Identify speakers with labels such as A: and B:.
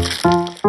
A: Bye.